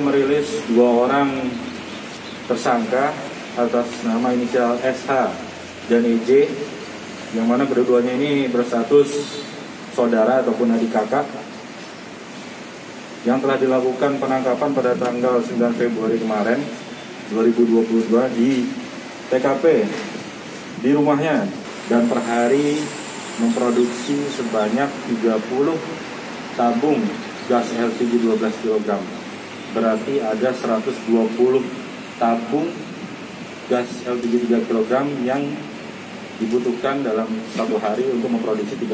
merilis dua orang tersangka atas nama inisial SH dan EJ yang mana kedua-duanya ini berstatus saudara ataupun adik kakak yang telah dilakukan penangkapan pada tanggal 9 Februari kemarin 2022 di TKP di rumahnya dan per hari memproduksi sebanyak 30 tabung gas LPG 12 kg. Berarti ada 120 tabung gas LPG 3 kg yang dibutuhkan dalam satu hari untuk memproduksi 30